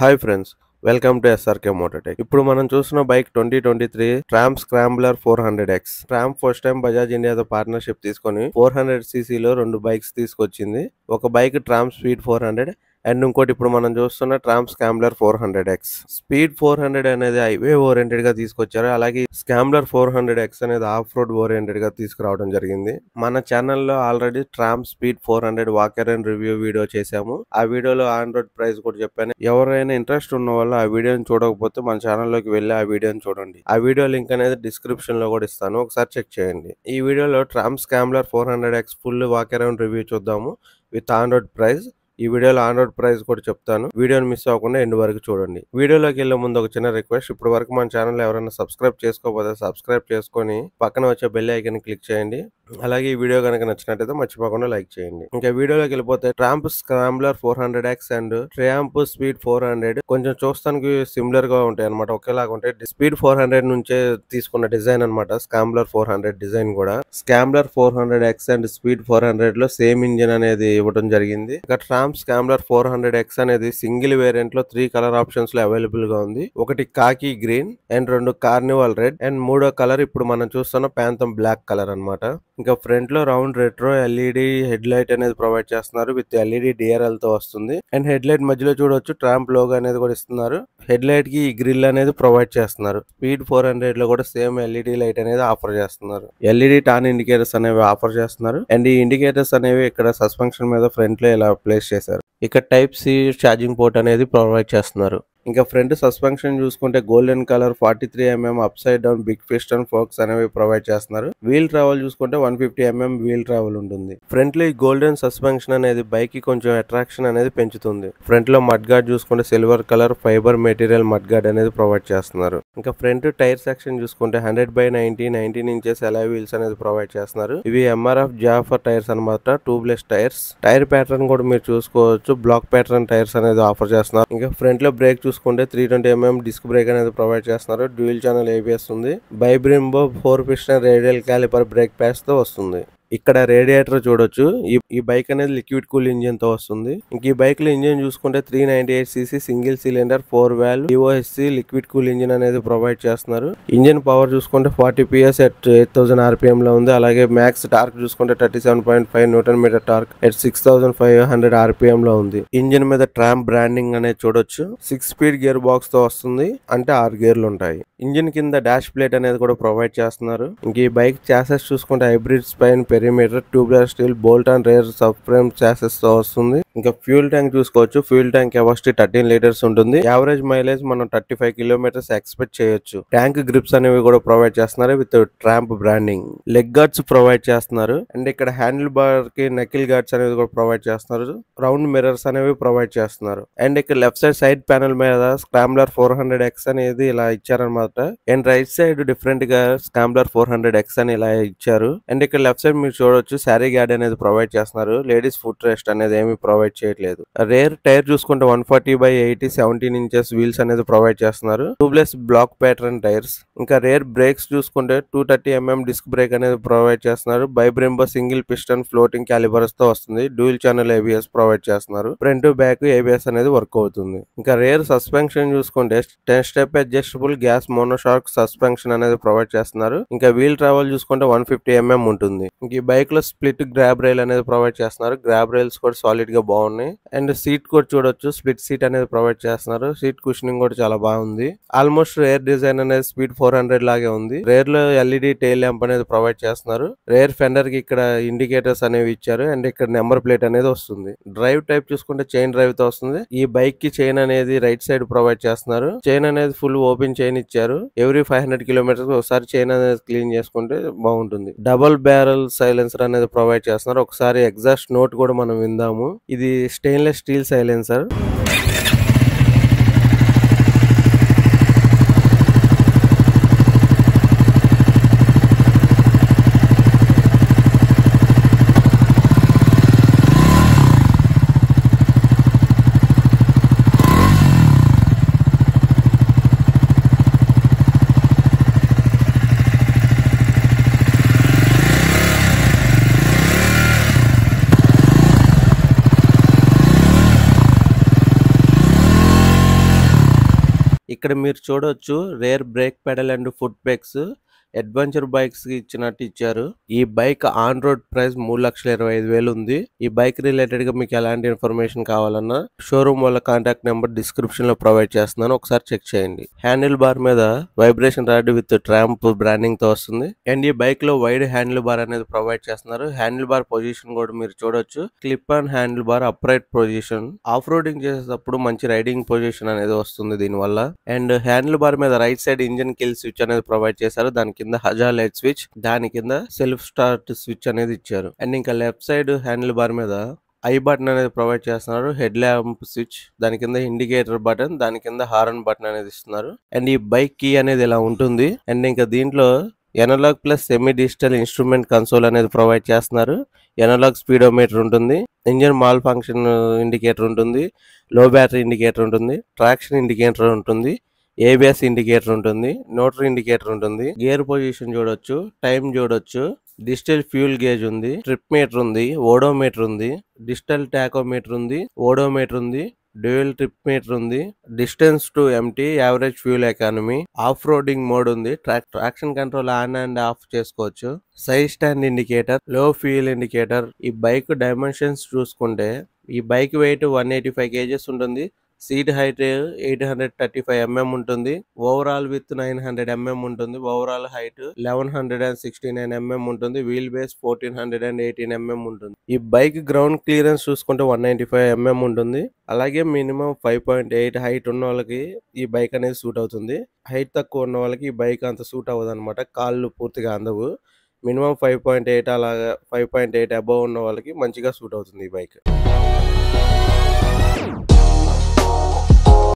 Hi friends welcome to S R K Mototech ఇప్పుడు మనం చూస్తున్న bike twenty twenty three Triumph scrambler four hundred X. Triumph first time Bajaj ఇండియాతో partnership తీసుకొని four hundred సీసీలో రెండు bikes తీసుకొచ్చింది. ఒక bike Triumph speed four hundred and ఇంకోటి ఇప్పుడు మనం చూస్తున్న Triumph scrambler four hundred X. Speed four hundred అనేది హైవే ఓరియంటెడ్గా తీసుకొచ్చారు. అలాగే స్కామ్లర్ ఫోర్ హండ్రెడ్ ఎక్స్ అనేది ఆఫ్ రోడ్ ఓరియంటెడ్గా తీసుకురావడం జరిగింది. మన ఛానల్లో already Triumph speed four hundred walkaround and review video చేశాము. ఆ వీడియోలో ఆన్ రోడ్ ప్రైస్ కూడా చెప్పాను. ఎవరైనా ఇంట్రెస్ట్ ఉన్న వాళ్ళు ఆ వీడియోని చూడకపోతే మన ఛానల్లోకి వెళ్ళి ఆ వీడియోని చూడండి. ఆ వీడియో లింక్ అనేది డిస్క్రిప్షన్లో కూడా ఇస్తాను. ఒకసారి చెక్ చేయండి. ఈ వీడియోలో Triumph scrambler four hundred X full walkaround and review చూద్దాము విత్ ఆన్ రోడ్ ప్రైస్. ఈ వీడియోలో ఆన్ రోడ్ ప్రైస్ కూడా చెప్తాను. వీడియోని మిస్ అవ్వకుండా ఎండ్ వరకు చూడండి. వీడియోలోకి వెళ్ళే ముందు ఒక చిన్న రిక్వెస్ట్ ఇప్పటి వరకు మన ఛానల్ ఎవరైనా సబ్స్క్రైబ్ చేసుకోకపోతే సబ్స్క్రైబ్ చేసుకొని పక్కన వచ్చే బెల్ ఐకన్ క్లిక్ చేయండి. అలాగే ఈ వీడియో కనుక నచ్చినట్టయితే మర్చిపోకుండా లైక్ చేయండి. ఇంకా వీడియోలోకి వెళ్ళిపోతే Triumph scrambler four hundred X and Triumph speed four hundred కొంచెం చూస్తానికి సిమిలర్గా ఉంటాయి అనమాట ఒకేలాగా ఉంటాయి. స్పీడ్ ఫోర్ హండ్రెడ్ నుంచే తీసుకున్న డిజైన్ అనమాట స్కాంబ్లర్ ఫోర్ హండ్రెడ్ డిజైన్ కూడా. Scrambler four hundred X and speed four హండ్రెడ్లో సేమ్ ఇంజిన్ అనేది ఇవ్వడం జరిగింది. ఇంకా Triumph scrambler four hundred X అనేది సింగిల్ వేరియంట్లో త్రీ కలర్ ఆప్షన్స్లో అవైలబుల్గా ఉంది. ఒకటి కాకి గ్రీన్ అండ్ రెండు కార్నివల్ రెడ్ అండ్ మూడో కలర్ ఇప్పుడు మనం చూస్తున్న ప్రాంతం బ్లాక్ కలర్ అన్నమాట. ఇంకా ఫ్రంట్లో round retro LED head light అనేది ప్రొవైడ్ చేస్తున్నారు విత్ ఎల్ఈడి డిఆర్ఎల్తో వస్తుంది. అండ్ హెడ్ లైట్ మధ్యలో చూడొచ్చు ట్రాంప్ లోగో అనేది కూడా ఇస్తున్నారు. హెడ్ లైట్కి గ్రిల్ అనేది ప్రొవైడ్ చేస్తున్నారు. స్పీడ్ ఫోర్ హండ్రెడ్లో కూడా సేమ్ ఎల్ఈడి లైట్ అనేది ఆఫర్ చేస్తున్నారు. ఎల్ఈడి టాన్ ఇండికేటర్స్ అనేవి ఆఫర్ చేస్తున్నారు. అండ్ ఈ ఇండికేటర్స్ అనేవి ఇక్కడ సస్పెన్షన్ మీద ఫ్రంట్లో ఇలా ప్లేస్ చేశారు. ఇక్కడ టైప్ సి ఛార్జింగ్ పోర్ట్ అనేది ప్రొవైడ్ చేస్తున్నారు. ఇంకా ఫ్రంట్ సస్పెన్షన్ చూసుకుంటే golden colour forty three mm upside down big piston forks అనేవి ప్రొవైడ్ చేస్తున్నారు. వీల్ ట్రావెల్ చూసుకుంటే one fifty mm wheel travel ఉంటుంది. ఫ్రంట్లో ఈ గోల్డెన్ సస్పెన్షన్ అనేది బైక్కి కొంచెం అట్రాక్షన్ అనేది పెంచుతుంది. ఫ్రంట్లో మడ్ గార్డ్ చూసుకుంటే silver colour fibre material mud guard అనేది ప్రొవైడ్ చేస్తున్నారు. ఇంకా ఫ్రంట్ టైర్ సెక్షన్ చూసుకుంటే hundred by ninety nineteen inches alloy wheels అనేది ప్రొవైడ్ చేస్తున్నారు. ఇవి ఎంఆర్ఎఫ్ జాఫర్ టైర్స్ అనమాట ట్యూబ్లెస్ టైర్స్ టైర్ ప్యాటర్న్ కూడా మీరు చూసుకోవచ్చు బ్లాక్ ప్యాటర్న్ టైర్స్ అనేది ఆఫర్ చేస్తున్నారు. ఇంకా ఫ్రంట్లో బ్రేక్ చూసుకుంటే three twenty mm disc brake అనేది ప్రొవైడ్ చేస్తున్నారు. డ్యూయల్ ఛానల్ ఏబిఎస్ ఉంది. By Brembo four piston radial caliper brake ప్యాచ్తో వస్తుంది. ఇక్కడ రేడియేటర్ చూడొచ్చు. ఈ ఈ బైక్ అనేది లిక్విడ్ కూల్ ఇంజిన్తో వస్తుంది. ఇంక ఈ బైక్లో ఇంజిన్ చూసుకుంటే three ninety eight cc single cylinder four valve DOHC liquid cool engine అనేది ప్రొవైడ్ చేస్తున్నారు. ఇంజిన్ పవర్ చూసుకుంటే forty PS at eight thousand rpm లో ఉంది. అలాగే మ్యాక్స్ టార్క్ చూసుకుంటే thirty seven point five newton metre torque at six thousand five hundred rpm లో ఉంది. Engine మీద ట్రామ్ బ్రాండింగ్ అనేది చూడొచ్చు. సిక్స్ స్పీడ్ గేర్ బాక్స్తో వస్తుంది. అంటే ఆరు గేర్లు ఉంటాయి. ఇంజిన్ కింద డాష్ ప్లేట్ అనేది కూడా ప్రొవైడ్ చేస్తున్నారు. ఇంక ఈ బైక్ చాసెస్ చూసుకుంటే hybrid spine perimeter tubeless steel bolt and rear sub frame చాసెస్తో వస్తుంది. ఇంకా ఫ్యూల్ ట్యాంక్ చూసుకోవచ్చు. Fuel tank capacity thirteen litres ఉంటుంది. యావరేజ్ మైలేజ్ మనం థర్టీ ఫైవ్ కిలోమీటర్స్ ఎక్స్పెక్ట్ చేయొచ్చు. ట్యాంక్ గ్రిప్స్ అనేవి కూడా ప్రొవైడ్ చేస్తున్నారు with Triumph branding. Leg guards provide చేస్తున్నారు. అండ్ ఇక్కడ హ్యాండిల్ బార్కి నెకిల్ గార్డ్స్ అనేవి కూడా ప్రొవైడ్ చేస్తున్నారు. రౌండ్ మిర్రర్స్ అనేవి ప్రొవైడ్ చేస్తున్నారు. అండ్ ఇక్కడ లెఫ్ట్ సైడ్ సైడ్ ప్యానల్ మీద స్క్రాంబ్లర్ ఫోర్ హండ్రెడ్ ఎక్స్ అనేది ఇలా ఇచ్చారనమాట అండ్ రైట్ సైడ్ డిఫరెంట్గా స్క్రాంబ్లర్ ఫోర్ హండ్రెడ్ ఎక్స్ అని ఇలా ఇచ్చారు. అండ్ ఇక్కడ లెఫ్ట్ సైడ్ మీరు చూడొచ్చు. శారీ గార్డ్ అనేది ప్రొవైడ్ చేస్తున్నారు. లేడీస్ ఫుట్ రెస్ట్ అనేది ఏమి ప్రొవైడ్ చేయట్లేదు. రేర్ టైర్ చూసుకుంటే one forty by eighty seventeen inches wheels అనేది ప్రొవైడ్ చేస్తున్నారు. Tubeless block pattern tyres. ఇంకా రేర్ బ్రేక్స్ చూసుకుంటే two thirty MM disc brake అనేది ప్రొవైడ్ చేస్తున్నారు. By Brembo single piston floating క్యాలిబర్స్తో వస్తుంది. డ్యూల్ ఛానల్ ఏబిఎస్ ప్రొవైడ్ చేస్తున్నారు. Front back ABS అనేది work అవుతుంది. ఇంకా రేర్ సస్పెన్షన్ చూసుకుంటే ten step adjustable gas monoshock suspension అనేది ప్రొవైడ్ చేస్తున్నారు. ఇంకా వీల్ ట్రావెల్ చూసుకుంటే వన్ ఫిఫ్టీ ఎంఎం ఉంటుంది. ఇంక ఈ బైక్లో స్ప్లిట్ గ్రాబ్ రైల్ అనేది ప్రొవైడ్ చేస్తున్నారు. గ్రాబ్ రైల్స్ కూడా సాలిడ్గా బాగున్నాయి. అండ్ సీట్ కూడా చూడొచ్చు. స్ప్లిట్ సీట్ అనేది ప్రొవైడ్ చేస్తున్నారు. సీట్ కుషనింగ్ కూడా చాలా బాగుంది. ఆల్మోస్ట్ రేర్ డిజైన్ అనేది స్పీడ్ ఫోర్ హండ్రెడ్ లాగే ఉంది. రేర్లో ఎల్ఈడి టైల్ ల్యాంప్ అనేది ప్రొవైడ్ చేస్తున్నారు. రేర్ ఫెండర్కి ఇక్కడ ఇండికేటర్స్ అనేవి ఇచ్చారు. అండ్ ఇక్కడ నెంబర్ ప్లేట్ అనేది వస్తుంది. డ్రైవ్ టైప్ చూసుకుంటే చైన్ డ్రైవ్తో వస్తుంది. ఈ బైక్కి చైన్ అనేది రైట్ సైడ్ ప్రొవైడ్ చేస్తున్నారు. చైన్ అనేది ఫుల్ ఓపెన్ చైన్ ఇచ్చారు. ఎవ్రీ ఫైవ్ హండ్రెడ్ కిలోమీటర్స్ ఒకసారి చైన్ అనేది క్లీన్ చేసుకుంటే బాగుంటుంది. డబల్ బ్యారల్ సైలెన్సర్ అనేది ప్రొవైడ్ చేస్తున్నారు. ఒకసారి ఎగ్జాస్ట్ నోట్ కూడా మనం విందాము. ఇది ఇది స్టెయిన్లెస్ స్టీల్ సైలెన్సర్ ఇక్కడ మీరు చూడొచ్చు rear brake pedal and foot brakes. Adventure బైక్స్కి ఇచ్చినట్టు ఇచ్చారు. ఈ బైక్ ఆన్ రోడ్ ప్రైస్ మూడు లక్షల ఇరవై ఐదు వేలు ఉంది. ఈ బైక్ రిలేటెడ్గా మీకు ఎలాంటి ఇన్ఫర్మేషన్ కావాలన్నా షోరూమ్ వాళ్ళ కాంటాక్ట్ నెంబర్ డిస్క్రిప్షన్లో ప్రొవైడ్ చేస్తున్నాను. ఒకసారి చెక్ చేయండి. హ్యాండిల్ బార్ మీద వైబ్రేషన్ రాడ్ విత్ ట్రాంప్ బ్రాండింగ్తో వస్తుంది. అండ్ ఈ బైక్లో వైడ్ హ్యాండిల్ బార్ అనేది ప్రొవైడ్ చేస్తున్నారు. హ్యాండిల్ బార్ పొజిషన్ కూడా మీరు చూడొచ్చు. Clip and handle bar upright position. Off roading చేసేటప్పుడు మంచి రైడింగ్ పొజిషన్ అనేది వస్తుంది దీని వల్ల అండ్ హ్యాండిల్ బార్ మీద right side engine kill switch అనేది ప్రొవైడ్ చేశారు. దానికి కింద హజా లైట్ స్విచ్ దాని కింద సెల్ఫ్ స్టార్ట్ స్విచ్ అనేది ఇచ్చారు. అండ్ ఇంకా లెఫ్ట్ సైడ్ హ్యాండిల్ బార్ మీద ఐ బటన్ అనేది ప్రొవైడ్ చేస్తున్నారు. హెడ్ ల్యాంప్ స్విచ్ దాని కింద ఇండికేటర్ బటన్ దాని కింద హారన్ బటన్ అనేది ఇస్తున్నారు. అండ్ ఈ బైక్ కీ అనేది ఇలా ఉంటుంది. అండ్ ఇంకా దీంట్లో analogue plus semi digital instrument console అనేది ప్రొవైడ్ చేస్తున్నారు. ఎనలాగ్ స్పీడోమీటర్ ఉంటుంది. ఇంజిన్ మాల్ ఫంక్షన్ ఇండికేటర్ ఉంటుంది. లో బ్యాటరీ ఇండికేటర్ ఉంటుంది. ట్రాక్షన్ ఇండికేటర్ ఉంటుంది. ఏబిఎస్ ఇండికేటర్ ఉంటుంది నోటరీ ఇండికేటర్ ఉంటుంది గేర్ పొజిషన్ చూడొచ్చు టైం చూడొచ్చు డిజిటల్ ఫ్యూల్ గేజ్ ఉంది ట్రిప్ మీటర్ ఉంది ఓడోమీటర్ ఉంది డిజిటల్ టాకోమీటర్ ఉంది ఓడోమీటర్ ఉంది డ్యూయల్ ట్రిప్ మీటర్ ఉంది distance to empty average fuel economy off roading mode ఉంది track traction control on and off చేసుకోవచ్చు సైడ్ స్టాండ్ ఇండికేటర్లో ఫ్యూల్ ఇండికేటర్ ఈ బైక్ డైమెన్షన్స్ చూసుకుంటే ఈ bike weight one eighty five kgs ఉంటుంది seat height eight hundred thirty five mm ఉంటుంది. Overall width nine hundred mm ఉంటుంది. Overall height eleven hundred and sixty nine mm ఉంటుంది. Wheel base fourteen hundred and eighteen mm ఉంటుంది. ఈ bike ground clearance చూసుకుంటే one ninety five mm ఉంటుంది. అలాగే minimum five point eight height ఉన్న వాళ్ళకి ఈ బైక్ అనేది సూట్ అవుతుంది. హైట్ తక్కువ ఉన్న వాళ్ళకి ఈ బైక్ అంత సూట్ అవ్వదు అనమాట కాళ్ళు పూర్తిగా అందవు. మినిమం ఫైవ్ పాయింట్ ఎయిట్ అలాగా ఫైవ్ పాయింట్ ఎయిట్ అబవ్ ఉన్న వాళ్ళకి మంచిగా సూట్ అవుతుంది ఈ బైక్.